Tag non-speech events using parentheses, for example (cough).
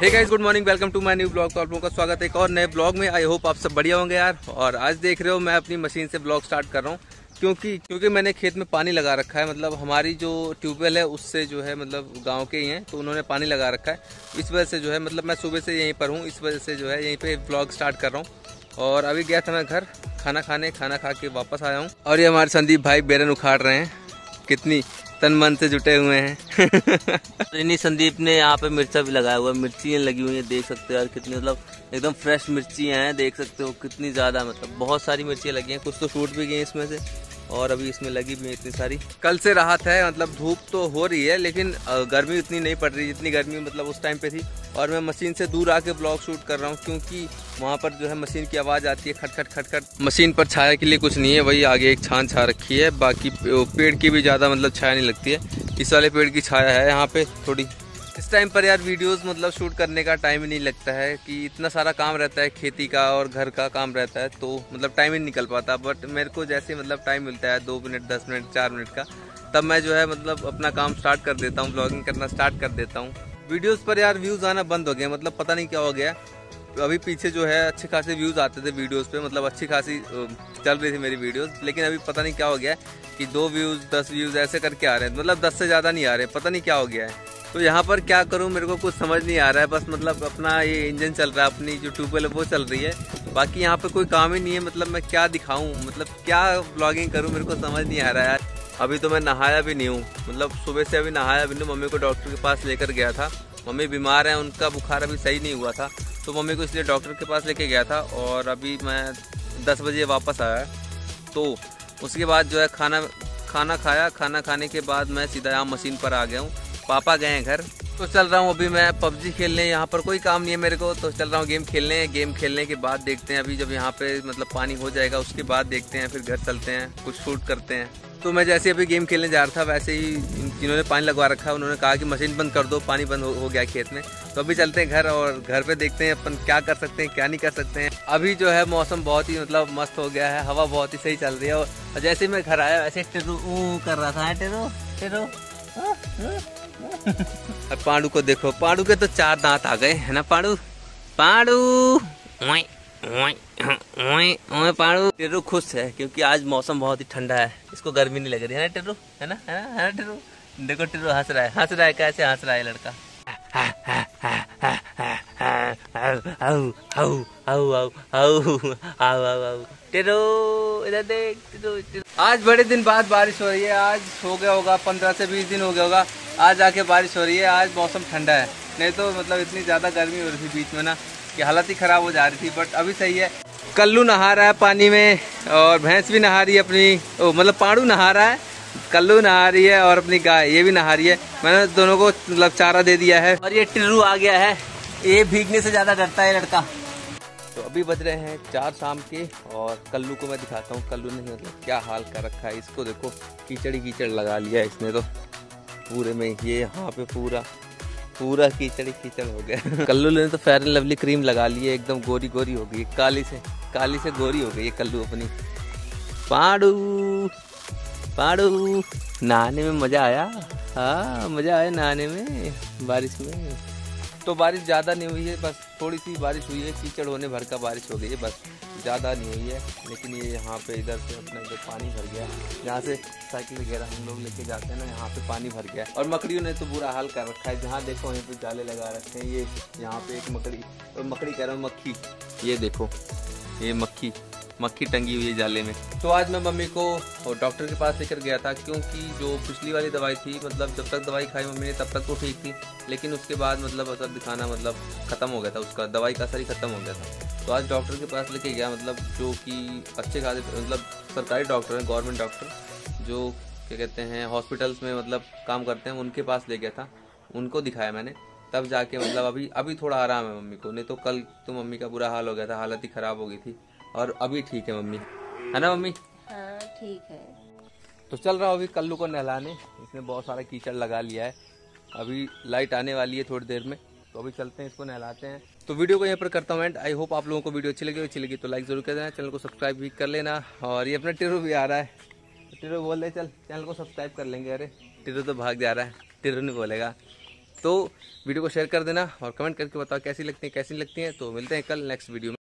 Hey guys good morning welcome to my new blog तो आप लोगों का स्वागत है। एक और नए ब्लॉग में। आई होप आप सब बढ़िया होंगे यार। और आज देख रहे हो, मैं अपनी मशीन से ब्लॉग स्टार्ट कर रहा हूँ। क्योंकि क्योंकि मैंने खेत में पानी लगा रखा है। मतलब हमारी जो ट्यूबवेल है, उससे जो है मतलब गाँव के ही हैं तो उन्होंने पानी लगा रखा है। इस वजह से जो है मतलब मैं सुबह से यहीं पर हूँ। इस वजह से जो है, यहीं पर ब्लॉग स्टार्ट कर रहा हूँ। और अभी गया था मैं घर, खाना खाने, खाना खा के वापस आया हूँ। और ये हमारे संदीप भाई बेरन उखाड़ रहे हैं। कितनी तन मन से जुटे हुए हैं। (laughs) इन्हीं संदीप ने यहाँ पे मिर्चा भी लगाया हुआ है। मिर्ची लगी हुई है, देख सकते हो यार कितनी मतलब एकदम फ्रेश मिर्ची हैं, देख सकते हो कितनी ज़्यादा मतलब बहुत सारी मिर्चियाँ लगी हैं। कुछ तो फ्रूट भी गई इसमें से। और अभी इसमें लगी भी इतनी सारी। कल से राहत है मतलब धूप तो हो रही है, लेकिन गर्मी उतनी नहीं पड़ रही जितनी गर्मी मतलब उस टाइम पे थी। और मैं मशीन से दूर आके ब्लॉग शूट कर रहा हूँ, क्योंकि वहाँ पर जो है मशीन की आवाज़ आती है, खटखट खटखट। मशीन पर छाया के लिए कुछ नहीं है, वही आगे एक छान छा रखी है। बाकी पेड़ की भी ज़्यादा मतलब छाया नहीं लगती है। इस वाले पेड़ की छाया है, यहाँ पे थोड़ी इस टाइम पर यार वीडियोस मतलब शूट करने का टाइम ही नहीं लगता है कि इतना सारा काम रहता है, खेती का और घर का काम रहता है तो मतलब टाइम ही निकल पाता। बट मेरे को जैसे मतलब टाइम मिलता है, दो मिनट दस मिनट चार मिनट का, तब मैं जो है मतलब अपना काम स्टार्ट कर देता हूँ ब्लॉगिंग करना स्टार्ट कर देता हूँ। वीडियोज़ पर यार व्यूज़ आना बंद हो गया मतलब पता नहीं क्या हो गया अभी पीछे जो है अच्छे खासे व्यूज़ आते थे वीडियोस पे मतलब अच्छी खासी चल रही थी मेरी वीडियोस लेकिन अभी पता नहीं क्या हो गया कि दो व्यूज़ दस व्यूज़ ऐसे करके आ रहे हैं मतलब दस से ज़्यादा नहीं आ रहे, पता नहीं क्या हो गया है। तो यहाँ पर क्या करूँ, मेरे को कुछ समझ नहीं आ रहा है। बस मतलब अपना ये इंजन चल रहा है, अपनी जो ट्यूबवेल है वो चल रही है। बाकी यहाँ पर कोई काम ही नहीं है मतलब मैं क्या दिखाऊँ मतलब क्या ब्लॉगिंग करूँ, मेरे को समझ नहीं आ रहा है। अभी तो मैं नहाया भी नहीं हूँ मतलब सुबह से अभी नहाया भी नहीं मम्मी को डॉक्टर के पास लेकर गया था। मम्मी बीमार है, उनका बुखार अभी सही नहीं हुआ था। तो मम्मी को इसलिए डॉक्टर के पास लेके गया था और अभी मैं दस बजे वापस आया। तो उसके बाद जो है खाना खाना खाया। खाना खाने के बाद मैं सीधा यहाँ मशीन पर आ गया हूँ। पापा गए हैं घर। तो चल रहा हूँ अभी मैं पबजी खेलने यहाँ पर कोई काम नहीं है मेरे को। तो चल रहा हूँ गेम खेलने। गेम खेलने के बाद देखते हैं अभी जब यहाँ पे मतलब पानी हो जाएगा उसके बाद देखते हैं फिर घर चलते हैं कुछ शूट करते हैं। तो मैं जैसे अभी गेम खेलने जा रहा था वैसे ही जिन्होंने पानी लगवा रखा है उन्होंने कहा कि मशीन बंद कर दो पानी बंद हो, हो गया खेत में। तो अभी चलते हैं घर और घर पे देखते हैं अपन क्या कर सकते हैं क्या नहीं कर सकते हैं। अभी जो है मौसम बहुत ही मतलब मस्त हो गया है हवा बहुत ही सही चल रही है और जैसे ही मैं घर आया वैसे टेरो कर रहा था टेरो टेरो पांडू को देखो, पाड़ू के तो चार दांत आ गए, है ना पाड़ू? पाड़ू! पाड़ू! टेरू खुश है, क्योंकि आज मौसम बहुत ही ठंडा है। इसको गर्मी नहीं लग रही, है ना टेरू है ना है ना है ना टेरू देखो टेरू हंस रहा है, हंस रहा है, कैसे हंस रहा है लड़का? इधर देख आज बड़े दिन बाद बारिश हो रही है। आज हो गया होगा, पंद्रह से बीस दिन हो गया होगा। आज आके बारिश हो रही है। आज मौसम ठंडा है। नहीं तो मतलब इतनी ज़्यादा गर्मी हो रही थी बीच में ना, कि हालत ही ख़राब हो जा रही थी बट अभी सही है। कल्लू नहा रहा है पानी में, और भैंस भी नहा रही है अपनी, ओ मतलब पाड़ू नहा रहा है। कल्लू नहा रही है और अपनी गाय, ये भी नहा रही है। मैंने दोनों को मतलब चारा दे दिया है। और ये टिर्रू आ गया है। ये भीगने से ज़्यादा डरता है लड़का। तो अभी बज रहे हैं चार शाम के और कल्लू को मैं दिखाता हूँ। कल्लू ने मतलब क्या हाल कर रखा है, इसको देखो कीचड़ कीचड़ लगा लिया इसने तो। पूरे में ये यहाँ पे पूरा पूरा कीचड़ कीचड़ हो गया। (laughs) कल्लू ने तो फेयर एंड लवली क्रीम लगा ली है, एकदम गोरी गोरी हो गई, काली से काली से गोरी हो गई है कल्लू अपनी। पाड़ू पाड़ू, नहाने में मज़ा आया? हाँ मज़ा आया नहाने में, बारिश में। तो बारिश ज़्यादा नहीं हुई है, बस थोड़ी सी बारिश हुई है, कीचड़ होने भर का बारिश हो गई है, बस ज़्यादा नहीं हुई है, लेकिन ये यहाँ पे इधर से अपना जो पानी भर गया जहाँ से साइकिल वगैरह हम लोग लेके जाते हैं ना, यहाँ पे पानी भर गया और मकड़ियों ने तो बुरा हाल कर रखा है, जहाँ देखो वहीं पे जाले लगा रखे हैं, ये यहाँ पे एक मकड़ी, और मकड़ी कह रहा हूँ मक्खी, ये देखो, ये मक्खी। मक्खी टंगी हुई है जाले में। तो आज मैं मम्मी को डॉक्टर के पास लेकर गया था, क्योंकि जो पिछली वाली दवाई थी मतलब जब तक दवाई खाई मम्मी ने, तब तक तो ठीक थी, लेकिन उसके बाद मतलब असर दिखाना मतलब ख़त्म हो गया था, उसका दवाई का असर ही ख़त्म हो गया था। तो आज डॉक्टर के पास लेके गया मतलब जो कि अच्छे खासे मतलब सरकारी डॉक्टर हैं, गवर्नमेंट डॉक्टर, जो क्या कहते हैं, हॉस्पिटल्स में मतलब काम करते हैं, उनके पास ले गया था, उनको दिखाया मैंने। तब जाके मतलब अभी अभी थोड़ा आराम है मम्मी को, नहीं तो कल तो मम्मी का बुरा हाल हो गया था, हालत ही ख़राब हो गई थी। और अभी ठीक है मम्मी। है ना मम्मी? हाँ ठीक है। तो चल रहा हूँ अभी कल्लू को नहलाने। इसने बहुत सारा कीचड़ लगा लिया है। अभी लाइट आने वाली है थोड़ी देर में। तो अभी चलते हैं इसको नहलाते हैं। तो वीडियो को यहाँ पर करता हूँ एंड आई होप आप लोगों को वीडियो अच्छी लगी अच्छी लगी तो लाइक ज़रूर कर देना। चैनल को सब्सक्राइब भी कर लेना। और ये अपना टिरो भी आ रहा है। टिरो बोल रहे चल। चैनल को सब्सक्राइब कर लेंगे। अरे टिरो तो भाग जा रहा है। टिरो नहीं बोलेगा। तो वीडियो को शेयर कर देना और कमेंट करके बताओ कैसी लगती है कैसी लगती है। तो मिलते हैं कल नेक्स्ट वीडियो में।